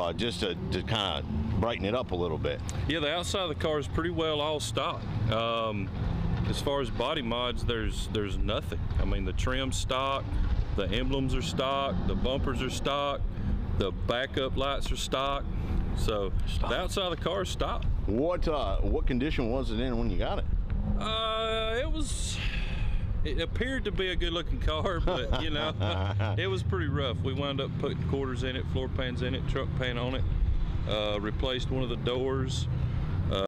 uh, just to, to kind of brighten it up a little bit. Yeah, the outside of the car is pretty well all stock. Um, as far as body mods, there's there's nothing. I mean, the trim stock, the emblems are stock, the bumpers are stock, the backup lights are stock. So Stock. the outside of the car is stock. What uh, what condition was it in when you got it? Uh, it was. It appeared to be a good-looking car, but you know, it was pretty rough. We wound up putting quarters in it, floor pans in it, trunk pan on it. Uh, replaced one of the doors.